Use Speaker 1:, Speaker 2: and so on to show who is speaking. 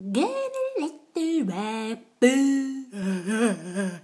Speaker 1: Gonna let the